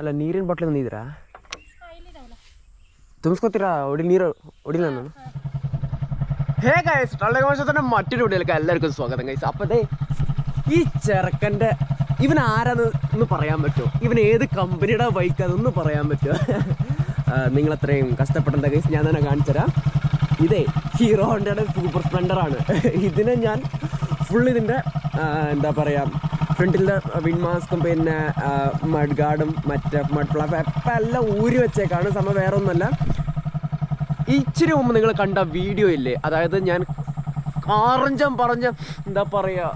ಅಲ್ಲ ನೀರಿನ ಬಾಟ್ಲಿ ತಂದಿದ್ದೀರಾ ತುಂಬಿಸ್ಕೊತೀರಾ ಒಡಿ ನೀರು ಒಡಿಲ್ಲ ನಾನು ഹേ ഗൈസ് ടള്ളകമാശത്തിന്റെ മറ്റൊരു വീഡിയോയിലേക്ക് എല്ലാവർക്കും സ്വാഗതം ഗൈസ് അപ്പോൾ ദേ ഈ ചെറുക്കൻ്റെ ഇവൻ ആരാന്ന് ഒന്ന് പറയാൻ പറ്റുമോ ഇവൻ ഏത് കമ്പനിയുടെ ബൈക്ക് അതൊന്ന് പറയാൻ പറ്റുമോ നിങ്ങൾ അത്രയും കഷ്ടപ്പെട്ട ഗൈസ് ഞാൻ തന്നെ കാണിച്ചുതരാം ഇതേ ഹീറോ ഹോണ്ടയുടെ സൂപ്പർ സ്പ്ലെൻഡറാണ് ഇതിനെ ഞാൻ ഫുൾ ഇതിൻ്റെ എന്താ പറയുക ഫ്രണ്ടിലെ വിൻ മാസ്കും പിന്നെ മഡ് ഗാർഡും മറ്റേ മഡ് ഫ്ലാഫ് എപ്പം എല്ലാം ഊരി വെച്ചേക്കാണ്. സമയം വേറെ ഒന്നുമല്ല ഇച്ചിരി മുമ്പ് നിങ്ങൾ കണ്ട വീഡിയോ ഇല്ലേ? അതായത് ഞാൻ ആറഞ്ചം പറഞ്ഞ എന്താ പറയുക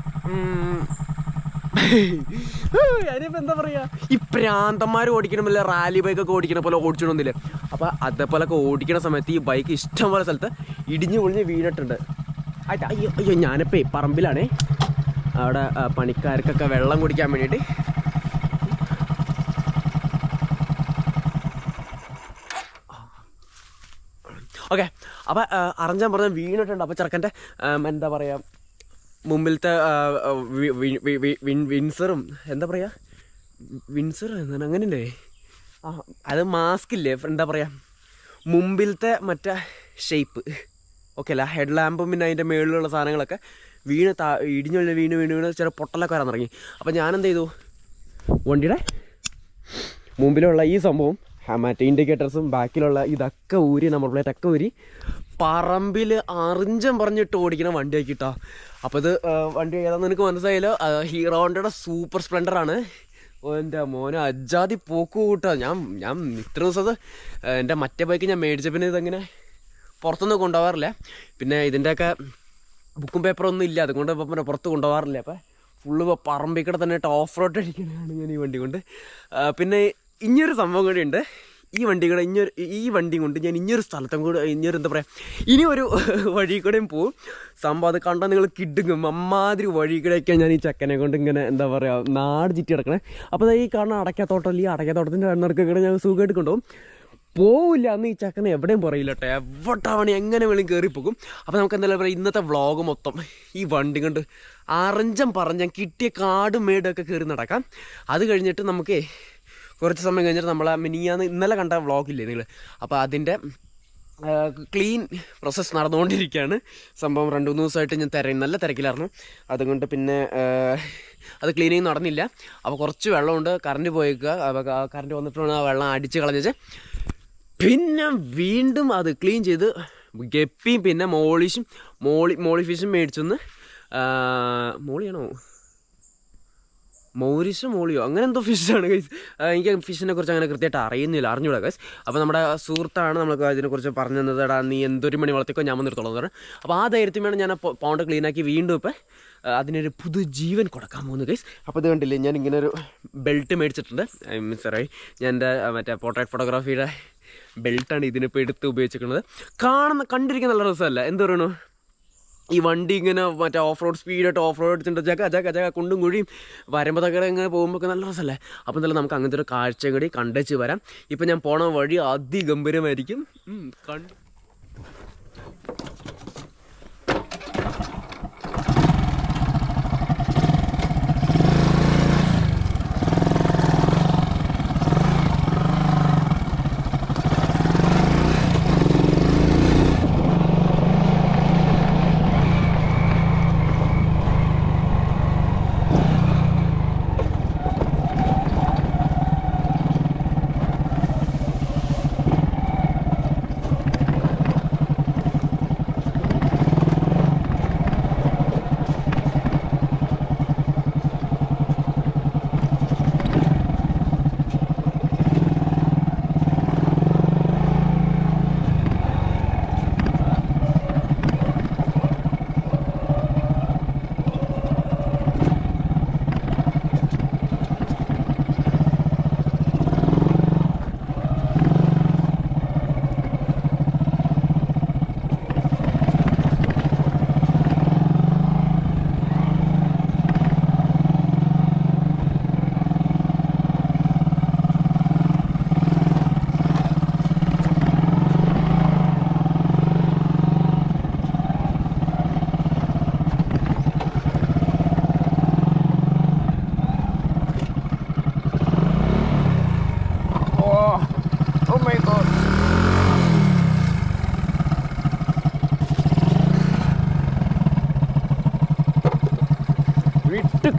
ഞാനിപ്പോൾ ഞാനിപ്പോ എന്താ പറയുക ഈ പ്രാന്തന്മാർ ഓടിക്കണമല്ല റാലി ബൈക്കൊക്കെ ഓടിക്കണ പോലെ ഓടിച്ചിടൊന്നുമില്ല അപ്പോൾ അതേപോലൊക്കെ ഓടിക്കണ സമയത്ത് ഈ ബൈക്ക് ഇഷ്ടം പോലെ സ്ഥലത്ത് ഇടിഞ്ഞു പൊളിഞ്ഞ് വീണിട്ടുണ്ട്. അയ്യോ അയ്യോ ഞാനിപ്പോൾ പറമ്പിലാണേ. അവിടെ പണിക്കാർക്കൊക്കെ വെള്ളം കുടിക്കാൻ വേണ്ടിയിട്ട്. ഓക്കെ അപ്പോൾ അറഞ്ചാൻ പറഞ്ഞ വീണിട്ടുണ്ട്. അപ്പോൾ ചെറുക്കന്റെ എന്താ പറയുക മുമ്പിലത്തെ വിൻസറും എന്താ പറയുക വിൻസറും എന്താണ് അങ്ങനെയല്ലേ ആ അത് മാസ്ക് ഇല്ലേ എന്താ പറയുക മുമ്പിലത്തെ മറ്റേ ഷേപ്പ് ഓക്കെ അല്ല ഹെഡ് ലാമ്പും പിന്നെ അതിന്റെ മുകളിലുള്ള സാധനങ്ങളൊക്കെ വീണ് താ ഇടിഞ്ഞു വീണ് വീണ് വീണ് ചില പൊട്ടലൊക്കെ വരാൻ തുടങ്ങി. അപ്പോൾ എന്ത് ചെയ്തു വണ്ടിയുടെ മുമ്പിലുള്ള ഈ സംഭവം മറ്റേ ഇൻഡിക്കേറ്റേഴ്സും ബാക്കിലുള്ള ഇതൊക്കെ ഊരി നമ്മൾ പ്ലേറ്റൊക്കെ ഊരി പറമ്പിൽ അറിഞ്ചം പറഞ്ഞിട്ട് ഓടിക്കുന്ന വണ്ടി ആക്കിട്ടാ അപ്പോൾ ഇത് വണ്ടി ഏതാണെന്ന് എനിക്ക് മനസ്സിലായല്ലോ? ഹീറോ ഹോണ്ടയുടെ സൂപ്പർ ഓ, എന്റെ മോനെ അജാതി പോക്ക് കൂട്ടാ. ഞാൻ ഞാൻ ഇത്ര ദിവസം എന്റെ മറ്റേ ബൈക്ക് ഞാൻ മേടിച്ച പിന്നെ ഇതെങ്ങനെ പുറത്തൊന്നും കൊണ്ടുപോകാറില്ല. പിന്നെ ഇതിന്റെയൊക്കെ ബുക്കും പേപ്പറും ഒന്നും ഇല്ല. അതുകൊണ്ട് ഇപ്പം പിന്നെ പുറത്ത് കൊണ്ടുപോകാറില്ല. അപ്പം ഫുള്ള് പറമ്പിൽ കൂടെ തന്നെ ഓഫ് റോഡ് അടിക്കുന്നതാണ് ഞാൻ ഈ വണ്ടി കൊണ്ട്. പിന്നെ ഇനിയൊരു സംഭവം കൂടി ഉണ്ട്. ഈ വണ്ടി കൂടെ ഇനിയൊരു ഈ വണ്ടി കൊണ്ട് ഞാൻ ഇനിയൊരു സ്ഥലത്തും കൂടെ ഇനിയൊരു എന്താ പറയുക ഇനി ഒരു വഴി കൂടെയും പോവും. സംഭവം അത് കണ്ടാൽ നിങ്ങൾ കിടുങ്ങും. അമ്മാതിരി വഴി കൂടെയൊക്കെ ഞാൻ ഈ ചക്കനെ കൊണ്ട് ഇങ്ങനെ എന്താ പറയുക നാട് ചുറ്റി കിടക്കണേ അപ്പോൾ ഈ കാണുന്ന അടയ്ക്കാത്തോട്ടം ഈ അടയ്ക്കാത്തോട്ടത്തിന്റെ കണ്ണർക്കൊക്കെ ഞാൻ സുഖമായിട്ട് കൊണ്ടുപോകും. പോവില്ല അന്ന് ഈ ചക്കനെ എവിടെയും പറയില്ല കേട്ടോ എവിടാവണി എങ്ങനെ വേണമെങ്കിൽ കയറിപ്പോകും അപ്പോൾ നമുക്ക് എന്തായാലും പറയാം ഇന്നത്തെ വ്ളോഗ് മൊത്തം ഈ വണ്ടി കൊണ്ട് അറഞ്ചം പറഞ്ഞാൽ കിട്ടിയ കാടും മേടൊക്കെ കയറി നടക്കാം. അത് കഴിഞ്ഞിട്ട് നമുക്ക് കുറച്ച് സമയം കഴിഞ്ഞിട്ട് നമ്മളെ മിനിയാന്ന് ഇന്നലെ കണ്ട വ്ളോഗില്ലേ നിങ്ങൾ അപ്പോൾ അതിന്റെ ക്ലീൻ പ്രോസസ്സ് നടന്നുകൊണ്ടിരിക്കുകയാണ്. സംഭവം രണ്ട് മൂന്ന് ദിവസമായിട്ട് ഞാൻ തിരയും. നല്ല തിരക്കിലായിരുന്നു. അതുകൊണ്ട് പിന്നെ അത് ക്ലീനിങ് നടന്നില്ല. അപ്പോൾ കുറച്ച് വെള്ളമുണ്ട്. കറണ്ട് പോയേക്കുക അപ്പോൾ കറണ്ട് വന്നിട്ടാണ് ആ വെള്ളം അടിച്ച് കളഞ്ഞത് പിന്നെ വീണ്ടും അത് ക്ലീൻ ചെയ്ത് ഗപ്പിയും പിന്നെ മോളിഷും മോളി മോളി ഫിഷും മേടിച്ചൊന്ന് മോളിയാണോ? മൗരിഷോ മോളിയോ? അങ്ങനെ എന്തോ ഫിഷാണ് ഗൈസ് എനിക്ക് ഫിഷിനെ കുറിച്ച് അങ്ങനെ കൃത്യമായിട്ട് അറിയുന്നില്ല. അറിഞ്ഞൂടാ ഗൈസ് അപ്പോൾ നമ്മുടെ സുഹൃത്താണ് നമുക്ക് അതിനെക്കുറിച്ച് പറഞ്ഞു തന്നത്. എടാ നീ എന്തൊരു മണി വളർത്തിക്കോ ഞാൻ വന്നിടത്തോളം അപ്പോൾ ആ ധൈര്യത്തിൽ വേണം ഞാൻ പൗണ്ട് ക്ലീനാക്കി വീണ്ടും ഇപ്പം അതിനൊരു പുതു ജീവൻ കൊടുക്കാൻ പോകുന്നു ഗൈസ് അപ്പോൾ ഇത് കണ്ടില്ലേ ഞാൻ ഇങ്ങനെ ഒരു ബെൽറ്റ് മേടിച്ചിട്ടുണ്ട്. സോറി ഞാൻ എന്റെ മറ്റേ പോർട്രേറ്റ് ഫോട്ടോഗ്രാഫിയുടെ ബെൽറ്റാണ് ഇതിനിപ്പോൾ എടുത്ത് ഉപയോഗിച്ചിരിക്കുന്നത്. കാണുന്ന കണ്ടിരിക്കുന്ന നല്ല രസമല്ല. എന്ത് പറയണു? ഈ വണ്ടി ഇങ്ങനെ മറ്റേ ഓഫ് റോഡ് സ്പീഡായിട്ട് ഓഫ് റോഡ് എടുത്തിട്ട് ജക ജക ജക കുണ്ടും കുഴിയും വരുമ്പോഴത്തൊക്കെ ഇങ്ങനെ പോകുമ്പോൾ നല്ല രസമല്ലേ? അപ്പോൾ എന്തായാലും നമുക്ക് അങ്ങനത്തെ ഒരു കാഴ്ച കൂടി കണ്ടേച്ച് വരാം. ഇപ്പം ഞാൻ പോണ വഴി അതിഗംഭീരമായിരിക്കും. കണ്ട്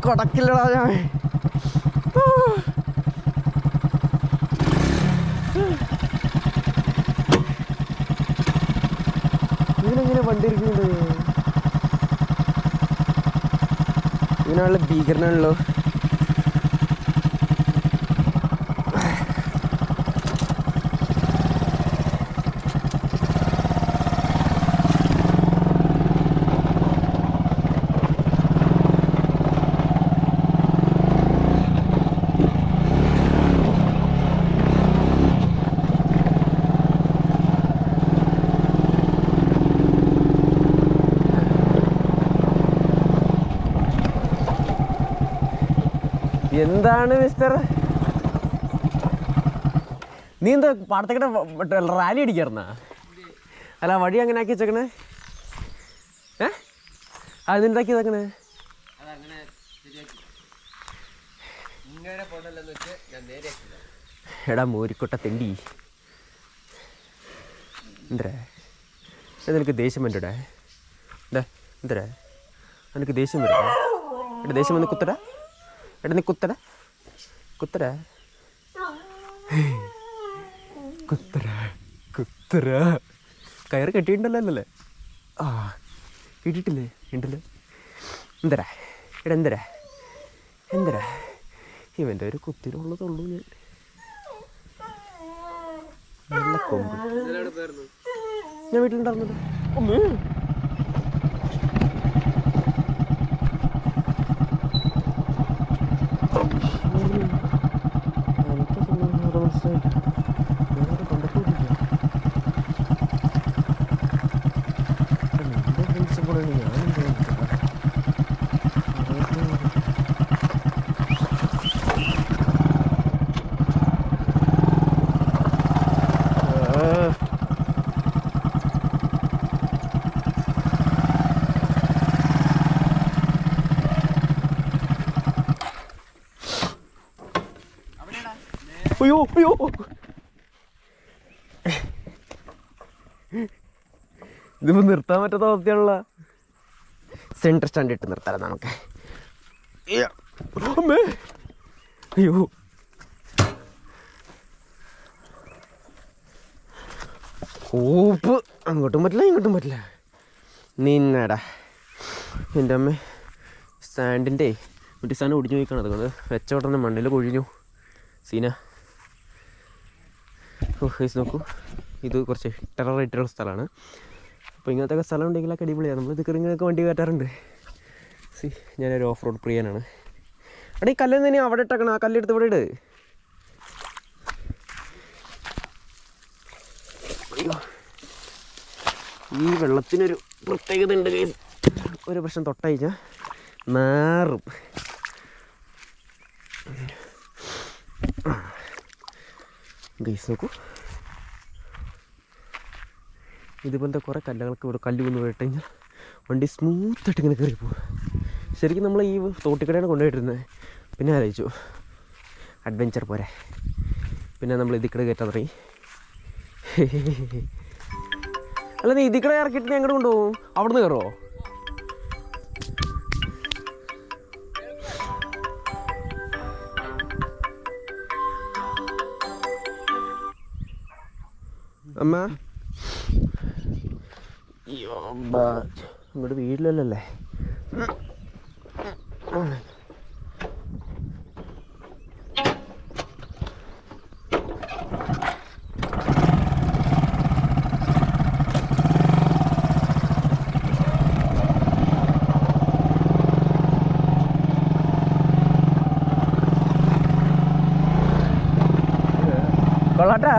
കടക്കില്ലടാ ഞാൻ. ഇവനെങ്ങനെ വണ്ടി ഇരിക്കുന്നുണ്ട് ഇങ്ങനെയുള്ള ഭീകരനാണല്ലോ. എന്താണ് മിസ്റ്റർ നീ എന്താ പാടത്തേക്കിടെ റാലി അടിക്കാറുന്ന അല്ല വഴി അങ്ങനെ ആക്കി വെച്ചേക്കണേ? ഏ? അത് എന്താക്കി വെച്ചേക്കണേ? അതങ്ങനെ ശരിയാക്കി. ഇങ്ങനെ പോകണല്ലെന്ന് വെച്ച് ഞാൻ നേരെയാക്കില്ല എടാ മോരിക്കൊട്ട തെണ്ടി. എന്തരാ? നിനക്ക് ദേഷ്യം വരണ്ടേ എന്താ എന്തരാ? നിനക്ക് ദേഷ്യം വരണ്ടേ? എടാ ദേഷ്യം വന്ന് കുത്തടാ. എടാ നീ കുത്തട. കുത്തട. കുത്തര കുത്തര കയറ് കെട്ടിയിട്ടുണ്ടല്ലോ അല്ലല്ലേ? ആ കിട്ടിയിട്ടില്ലേ? ഉണ്ടല്ലോ. എന്തരാ? എടാ എന്തരാ? എന്തരാ? ഇവന്റെ ഒരു കുത്തിനുള്ളതുള്ളൂ ഞാൻ. നല്ല കൊമ്പ്. ഞാൻ പേർന്നു ഞാൻ വീട്ടിലുണ്ടായിരുന്നത് അമ്മേ അയ്യോ ഇതിപ്പോ നിർത്താൻ പറ്റാത്ത അവസ്ഥയാണുള്ള സെൻട്രൽ സ്റ്റാൻഡ് ഇട്ട് നിർത്താം നമുക്ക്. അയ്യോ. ഓപ്പ്. അങ്ങോട്ടും പറ്റില്ല ഇങ്ങോട്ടും പറ്റില്ല. നിന്നടാ. എന്റെ അമ്മ സ്റ്റാൻഡിന്റെ മറ്റേ സാധനം ഒടിഞ്ഞു പോയിക്കാണ് അതുകൊണ്ട് വെച്ച ഉടനെ മണ്ണിൽ കൊഴിഞ്ഞു. സീന. ഓ നോക്കൂ. ഇത് കുറച്ച് ടെററായിട്ടുള്ള സ്ഥലമാണ്. അപ്പോൾ ഇങ്ങനത്തെ സ്ഥലം ഉണ്ടെങ്കിലൊക്കെ അടിപൊളിയാണ്. നമ്മൾ ഇത് ഇങ്ങനെയൊക്കെ വണ്ടി കയറ്റാറുണ്ട്. സി ഞാനൊരു ഓഫ് റോഡ് പ്രിയനാണ്. അവിടെ ഈ കല്ല് തന്നെ അവിടെ ഇട്ടേക്കണം? ആ കല്ലെടുത്ത് ഇവിടെ ഇട്. ഈ വെള്ളത്തിനൊരു പ്രത്യേകത ഉണ്ട് ഒരു പ്രശ്നം തൊട്ടയച്ചാൽ നാറും. ഗൈസ് നോക്കൂ. ഇതുപോലത്തെ കുറേ കല്ലുകൾക്ക് ഇവിടെ കല്ല് വന്ന് പോയിട്ട് കഴിഞ്ഞാൽ വണ്ടി സ്മൂത്തായിട്ട് ഇങ്ങനെ കയറി പോകും ശരിക്കും നമ്മൾ ഈ തോട്ടിക്കടയാണ് കൊണ്ടുപോയിട്ടിരുന്നത്. പിന്നെ ആലോചിച്ചു. അഡ്വഞ്ചർ പോരെ. പിന്നെ നമ്മൾ ഇതിക്കട കയറ്റാൻ തുടങ്ങി. അല്ല നീ ഇതിക്കട ഇറക്കിയിട്ട് ഞാൻ എങ്ങോട്ട് കൊണ്ടുപോകും? അവിടെ നിന്ന് കയറുമോ അമ്മ? ഇങ്ങോട്ട് വീട്ടിലല്ലേ കൊള്ളാട്ടാ.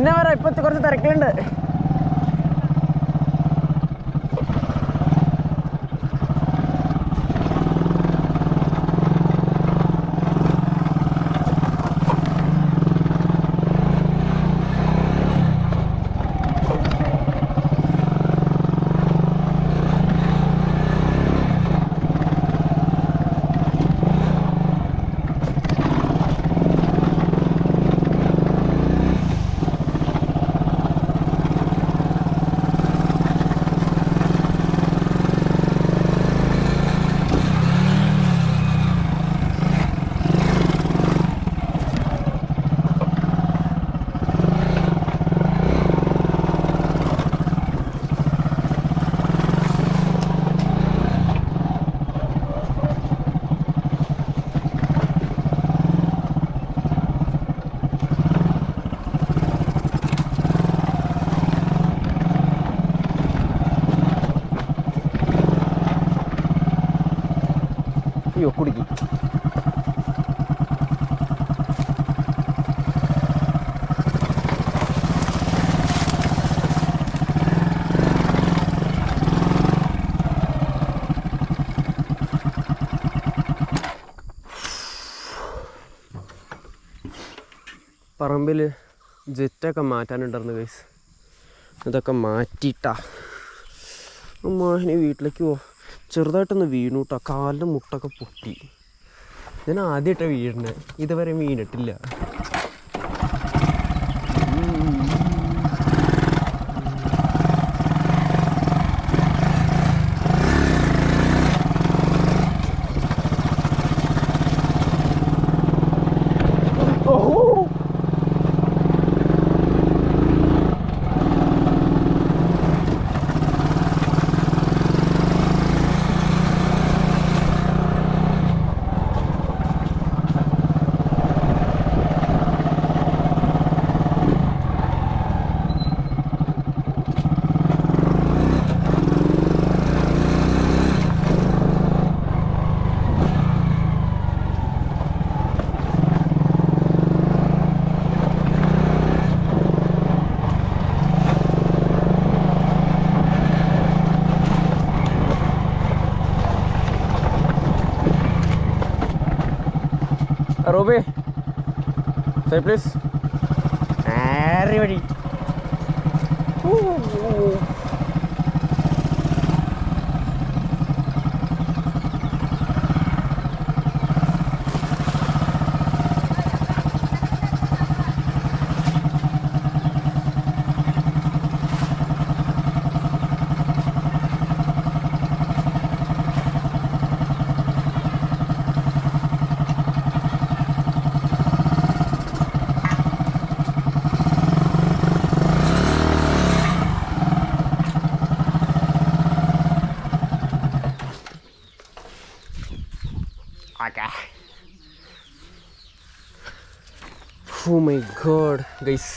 പിന്നെ വരാം ഇപ്പൊ കുറച്ച് തിരക്കുണ്ട് അയ്യോ കുടുക്കി പറമ്പിൽ ജെറ്റൊക്കെ മാറ്റാനുണ്ടായിരുന്നു ഗൈസ് ഇതൊക്കെ മാറ്റിയിട്ടാ. അമ്മ ഇനി വീട്ടിലേക്ക് പോ. ചെറുതായിട്ടൊന്ന് വീണു കേട്ടോ കാലിന്റെ മുട്ടൊക്കെ പൊട്ടി. ഞാൻ ആദ്യമായിട്ടാണ് വീഴുന്നത് ഇതുവരെ വീണിട്ടില്ല. റോബേ Say please. Everybody. Ooh. വഴി ഓ മൈ ഗോഡ് ഗൈസ്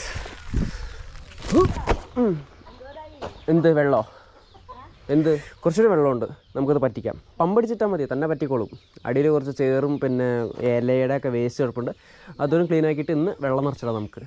എന്ത് വെള്ളോ? എന്ത്? കുറച്ചൊരു വെള്ളമുണ്ട്. നമുക്കത് പറ്റിക്കാം. പമ്പടിച്ചിട്ടാൽ മതി. തന്നെ പറ്റിക്കോളും. അടിയിൽ കുറച്ച് ചേറും പിന്നെ ഇലയുടെ ഒക്കെ വേസ്റ്റ് കിടപ്പുണ്ട്. അതൊന്നും ക്ലീൻ ആക്കിയിട്ട് ഇന്ന് വെള്ളം നിറച്ചിടാം നമുക്ക്.